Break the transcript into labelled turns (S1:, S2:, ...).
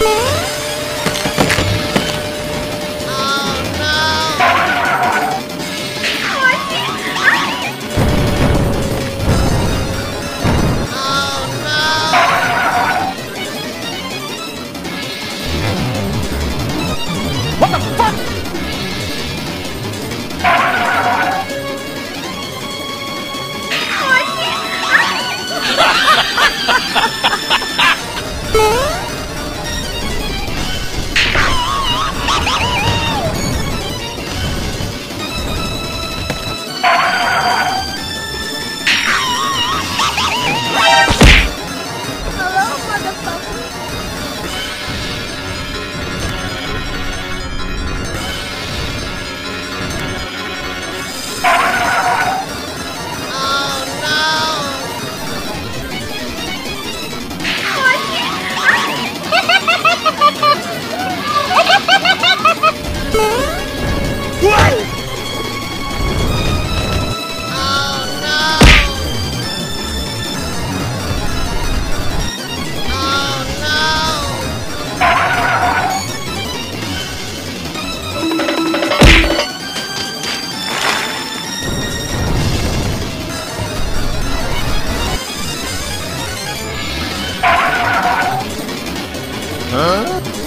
S1: What
S2: Oh, oh,
S1: huh?